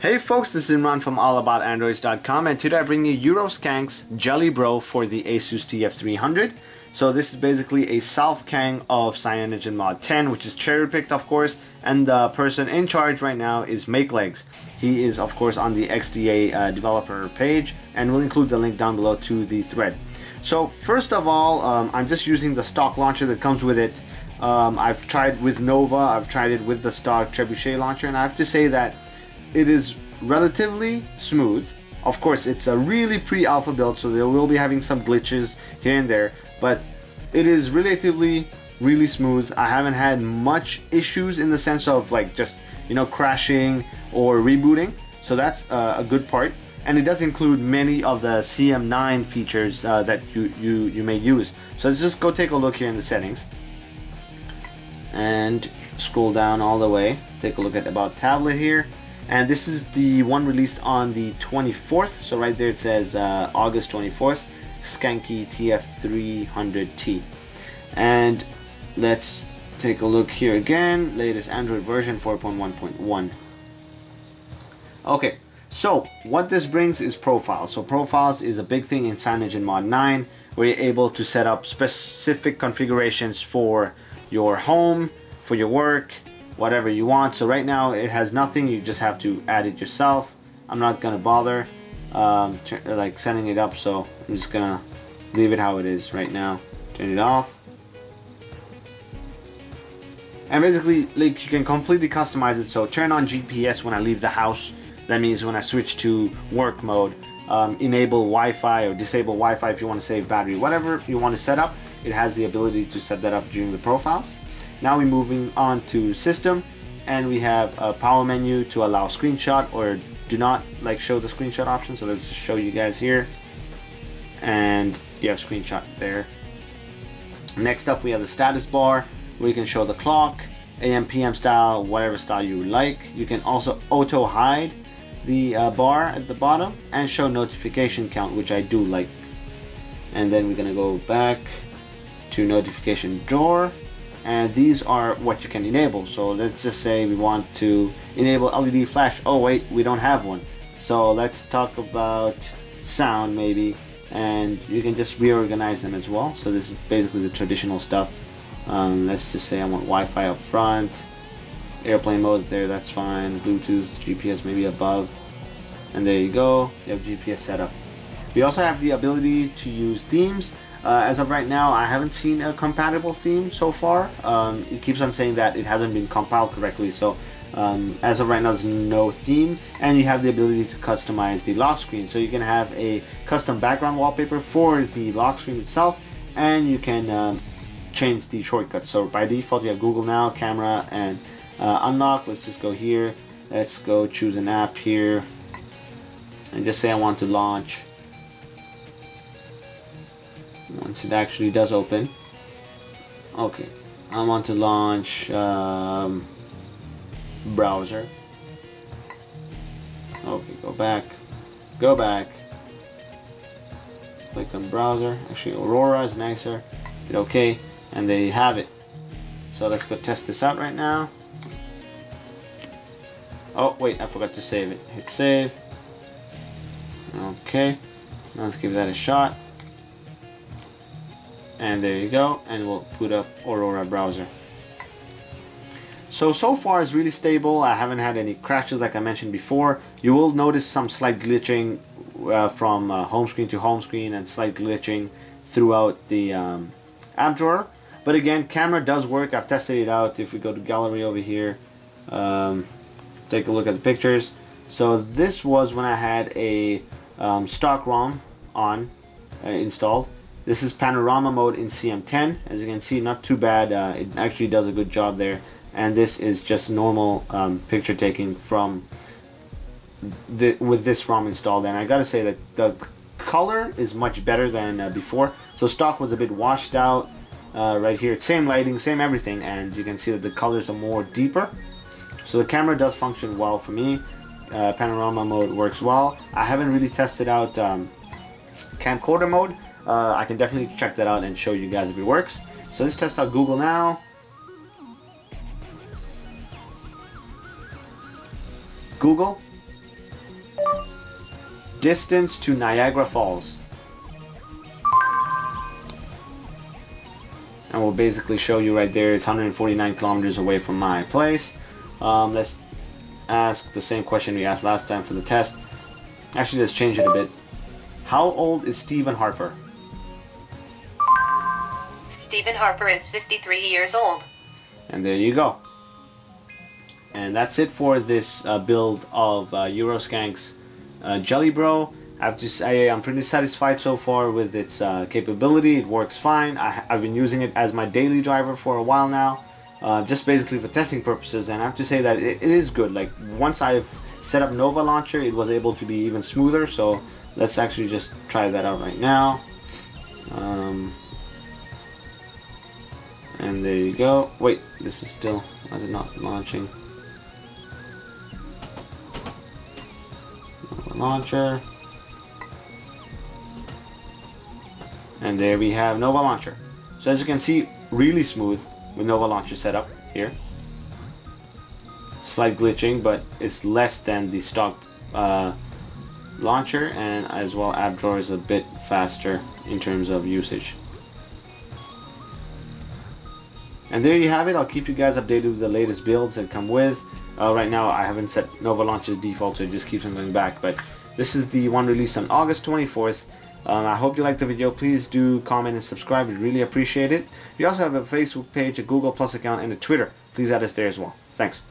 Hey folks, this is Imran from allaboutandroids.com and today I bring you Euroskank's Jelly Bro for the Asus TF300. So this is basically a self-kang of CyanogenMod 10 which is cherry picked of course and the person in charge right now is MakeLegs. He is of course on the XDA uh, developer page and we'll include the link down below to the thread. So first of all, um, I'm just using the stock launcher that comes with it. Um, I've tried with Nova, I've tried it with the stock Trebuchet launcher and I have to say that it is relatively smooth. Of course, it's a really pre-alpha build, so they will be having some glitches here and there, but it is relatively really smooth. I haven't had much issues in the sense of like just, you know, crashing or rebooting. So that's uh, a good part. And it does include many of the CM9 features uh, that you, you, you may use. So let's just go take a look here in the settings. And scroll down all the way. Take a look at About Tablet here and this is the one released on the 24th so right there it says uh, August 24th Skanky TF300T and let's take a look here again. Latest Android version 4.1.1 okay so what this brings is profiles. So profiles is a big thing in CyanogenMod 9 where you're able to set up specific configurations for your home for your work whatever you want. So right now it has nothing. You just have to add it yourself. I'm not gonna bother um, like setting it up. So I'm just gonna leave it how it is right now. Turn it off. And basically, like you can completely customize it. So turn on GPS when I leave the house. That means when I switch to work mode, um, enable Wi-Fi or disable Wi-Fi if you want to save battery. Whatever you want to set up, it has the ability to set that up during the profiles. Now we're moving on to system and we have a power menu to allow screenshot or do not like show the screenshot option. So let's just show you guys here. And you have screenshot there. Next up we have the status bar where you can show the clock, AM, PM style, whatever style you like. You can also auto hide the uh, bar at the bottom and show notification count, which I do like. And then we're gonna go back to notification drawer and these are what you can enable. So let's just say we want to enable LED flash. Oh wait we don't have one. So let's talk about sound maybe. And you can just reorganize them as well. So this is basically the traditional stuff. Um, let's just say I want Wi-Fi up front. Airplane modes there that's fine. Bluetooth GPS maybe above. And there you go. You have GPS setup we also have the ability to use themes uh, as of right now, I haven't seen a compatible theme so far. Um, it keeps on saying that it hasn't been compiled correctly, so um, as of right now, there's no theme, and you have the ability to customize the lock screen. So you can have a custom background wallpaper for the lock screen itself, and you can um, change the shortcuts. So by default, you have Google Now, Camera, and uh, Unlock. Let's just go here. Let's go choose an app here, and just say I want to launch once it actually does open. Okay I want to launch um, browser. Okay go back go back. Click on browser. Actually Aurora is nicer. Hit OK and there you have it. So let's go test this out right now. Oh wait I forgot to save it. Hit save. Okay now let's give that a shot and there you go and we'll put up Aurora browser. So so far it's really stable. I haven't had any crashes like I mentioned before. You will notice some slight glitching uh, from uh, home screen to home screen and slight glitching throughout the um, app drawer. But again camera does work. I've tested it out. If we go to gallery over here um, take a look at the pictures. So this was when I had a um, stock ROM on uh, installed this is panorama mode in CM10. As you can see, not too bad. Uh, it actually does a good job there. And this is just normal um, picture taking from the, with this ROM installed. And I gotta say that the color is much better than uh, before. So stock was a bit washed out uh, right here. Same lighting, same everything. And you can see that the colors are more deeper. So the camera does function well for me. Uh, panorama mode works well. I haven't really tested out um, camcorder mode uh, I can definitely check that out and show you guys if it works. So let's test out Google now. Google, Distance to Niagara Falls. And we'll basically show you right there, it's 149 kilometers away from my place. Um, let's ask the same question we asked last time for the test. Actually, let's change it a bit. How old is Stephen Harper? Stephen Harper is 53 years old. And there you go. And that's it for this uh, build of uh, Euroskanks uh, Jelly Bro. I have to say I'm pretty satisfied so far with its uh, capability. It works fine. I, have been using it as my daily driver for a while now. Uh, just basically for testing purposes and I have to say that it, it is good. Like once I've set up Nova Launcher it was able to be even smoother so let's actually just try that out right now. Um, and there you go. Wait, this is still, why is it not launching? Launcher. And there we have Nova Launcher. So as you can see, really smooth with Nova Launcher setup here. Slight glitching, but it's less than the stock uh, launcher and as well app drawer is a bit faster in terms of usage. And there you have it. I'll keep you guys updated with the latest builds that come with. Uh, right now, I haven't set Nova Launcher's default, so it just keeps on going back. But this is the one released on August 24th. Um, I hope you liked the video. Please do comment and subscribe. We really appreciate it. We also have a Facebook page, a Google Plus account, and a Twitter. Please add us there as well. Thanks.